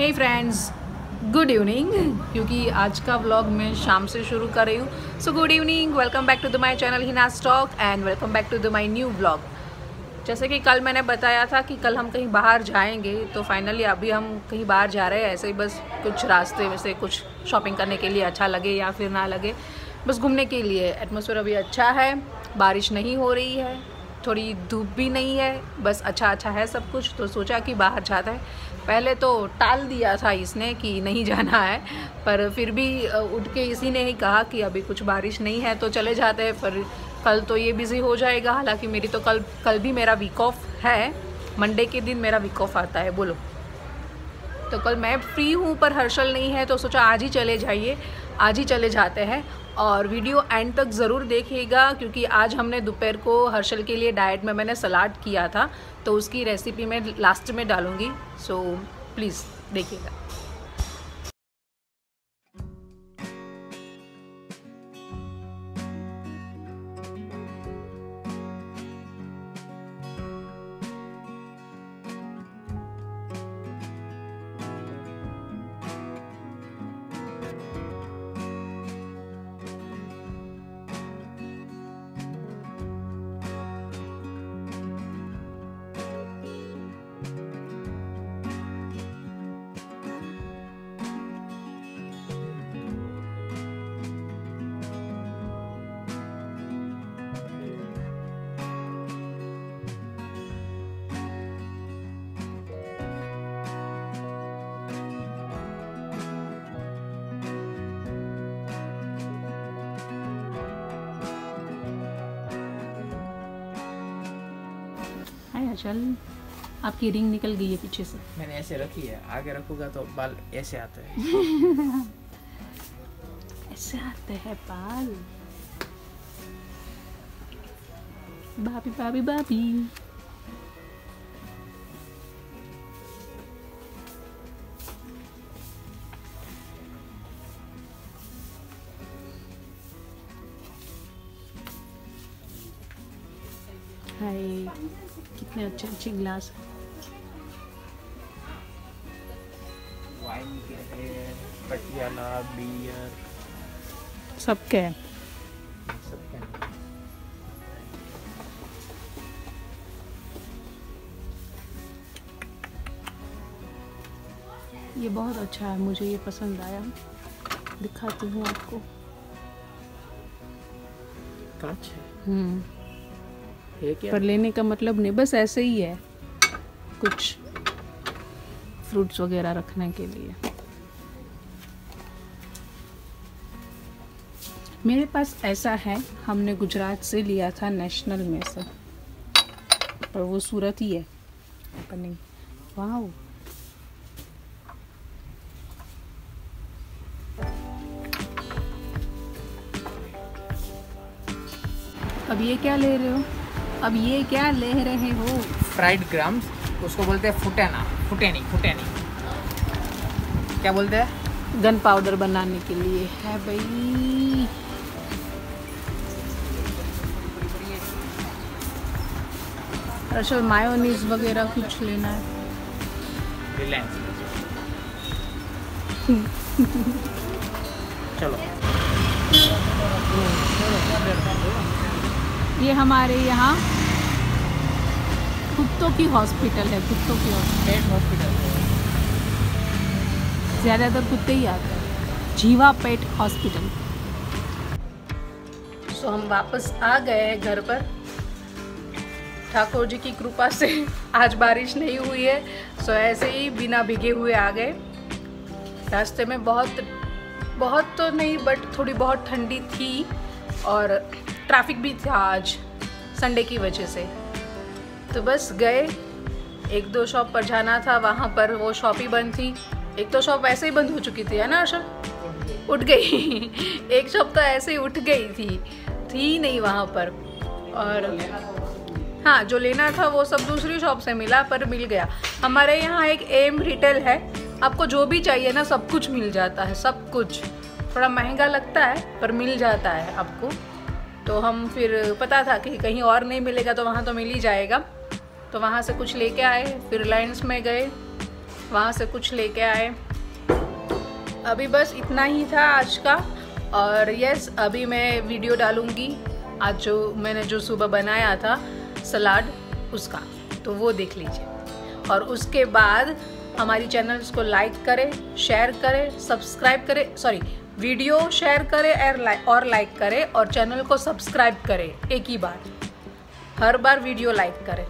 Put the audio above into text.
हे friends good evening क्योंकि आज का व्लॉग मैं शाम से शुरू कर रही हूँ। So good evening welcome back to the my channel Hina stock and welcome back to the my new vlog जैसे कि कल मैंने बताया था कि कल हम कहीं बाहर जाएँगे तो फाइनली अभी हम कहीं बाहर जा रहे हैं, ऐसे ही बस कुछ रास्ते में से कुछ शॉपिंग करने के लिए अच्छा लगे या फिर ना लगे। बस घूमने के लिए। एटमोसफेयर अभी अच्छा है, बारिश नहीं हो रही है, थोड़ी धूप भी नहीं है, बस अच्छा अच्छा है सब कुछ। तो सोचा कि बाहर जाता है। पहले तो टाल दिया था इसने कि नहीं जाना है, पर फिर भी उठ के इसी ने ही कहा कि अभी कुछ बारिश नहीं है तो चले जाते हैं, पर कल तो ये बिज़ी हो जाएगा। हालाँकि मेरी तो कल कल भी मेरा वीक ऑफ़ है मंडे के दिन मेरा वीक ऑफ़ आता है, बोलो। तो कल मैं फ्री हूँ, पर हर्षल नहीं है तो सोचा आज ही चले जाइए, आज ही चले जाते हैं। और वीडियो एंड तक ज़रूर देखिएगा, क्योंकि आज हमने दोपहर को हर्षल के लिए डाइट में मैंने सलाद किया था तो उसकी रेसिपी मैं लास्ट में डालूँगी सो प्लीज़ देखिएगा। हाय चल। आपकी रिंग निकल गई है पीछे से। मैंने ऐसे रखी है आगे रखूँगा तो बाल ऐसे आते हैं। ऐसे आते हैं बाल। बाबी बाबी बाबी हाय कितने अच्छे अच्छे गिलास हैं। वाइन के है पटियाला बियर सबके हैं। ये बहुत अच्छा है मुझे ये पसंद आया। दिखाती हूँ आपको। कांच है। हम्म। क्या? पर लेने का मतलब नहीं, बस ऐसे ही है। कुछ फ्रूट्स वगैरह रखने के लिए। मेरे पास ऐसा है, हमने गुजरात से लिया था नेशनल में से। पर वो सूरत ही है। वाह अब ये क्या ले रहे हो? अब ये क्या ले रहे हो? फ्राइड ग्राम्स उसको बोलते हैं फुटेना फुटेनी फुटेनी। क्या बोलते हैं? गन पाउडर बनाने के लिए है भाई। असल मायोनीज वगैरह कुछ लेना है। चलो। ये हमारे यहाँ कुत्तों की हॉस्पिटल है कुत्तों की हॉस्पिटल। पेट हॉस्पिटल ज़्यादातर कुत्ते ही आते हैं। जीवा पेट हॉस्पिटल। सो हम वापस आ गए हैं घर पर। ठाकुर जी की कृपा से आज बारिश नहीं हुई है सो ऐसे ही बिना भीगे हुए आ गए। रास्ते में बहुत बहुत तो नहीं बट थोड़ी बहुत ठंडी थी और ट्रैफ़िक भी था आज संडे की वजह से। तो बस गए, एक दो शॉप पर जाना था, वहाँ पर वो शॉप ही बंद थी। एक तो शॉप ऐसे ही बंद हो चुकी थी, है ना अर्षद उठ गई। एक शॉप तो ऐसे ही उठ गई थी थी नहीं वहाँ पर। और हाँ जो लेना था वो सब दूसरी शॉप से मिला, पर मिल गया। हमारे यहाँ एक एम रिटेल है। आपको जो भी चाहिए ना, सब कुछ मिल जाता है, सब कुछ। थोड़ा महँगा लगता है, पर मिल जाता है आपको। तो हम फिर पता था कि कहीं और नहीं मिलेगा तो वहाँ तो मिल ही जाएगा। तो वहाँ से कुछ लेके आए, फिर रिलायंस में गए, वहाँ से कुछ लेके आए। अभी बस इतना ही था आज का। और यस अभी मैं वीडियो डालूँगी। आज जो मैंने जो सुबह बनाया था सलाद उसका। तो वो देख लीजिए। और उसके बाद हमारी चैनल्स को लाइक करें शेयर करें सब्सक्राइब करें सॉरी वीडियो शेयर करें और लाइक करें और चैनल को सब्सक्राइब करें। एक ही बार हर बार वीडियो लाइक करें।